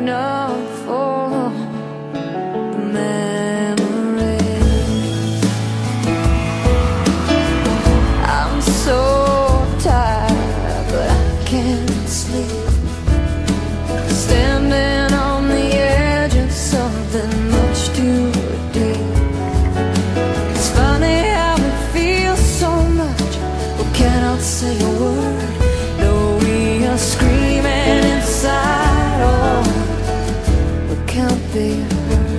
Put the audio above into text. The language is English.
enough for the memories. I'm so tired, but I can't sleep. Standing on the edge of something much too deep. It's funny how we feel so much, we cannot say a word. be